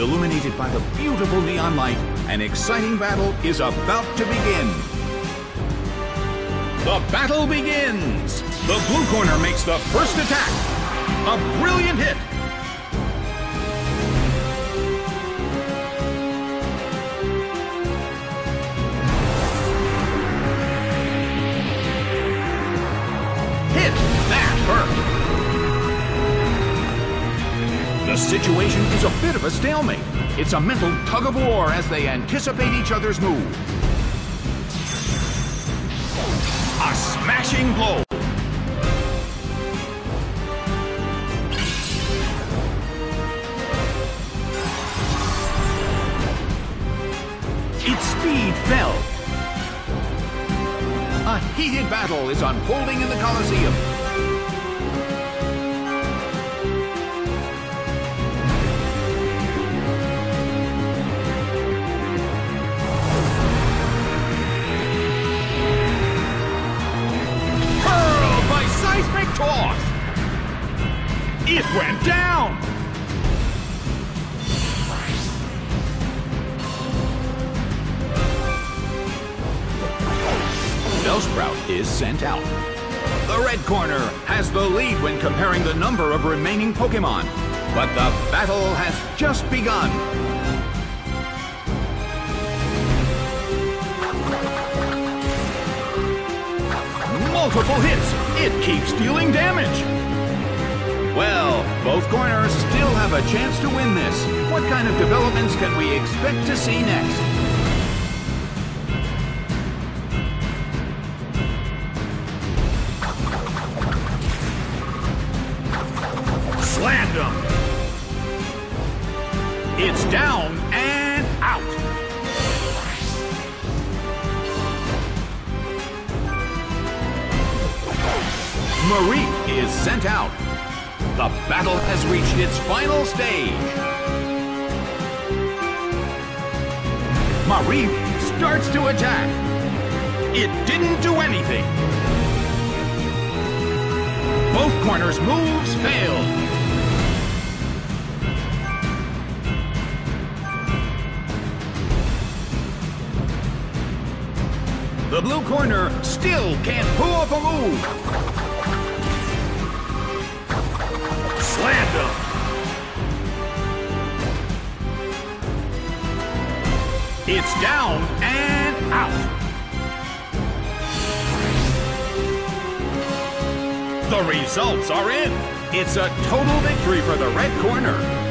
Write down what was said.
Illuminated by the beautiful neon light, an exciting battle is about to begin. The battle begins! The blue corner makes the first attack. A brilliant hit. The situation is a bit of a stalemate. It's a mental tug of war as they anticipate each other's move. A smashing blow. Its speed fell. A heated battle is unfolding in the Colosseum. Toss. It went down. Bellsprout is sent out. The red corner has the lead when comparing the number of remaining Pokemon. But the battle has just begun. Multiple hits. It keeps dealing damage. Well, both corners still have a chance to win this. What kind of developments can we expect to see next? Slammed him. It's down and out. Mareep is sent out. The battle has reached its final stage. Mareep starts to attack. It didn't do anything. Both corners' moves failed. The blue corner still can't pull off a move. It's down and out. The results are in. It's a total victory for the red corner.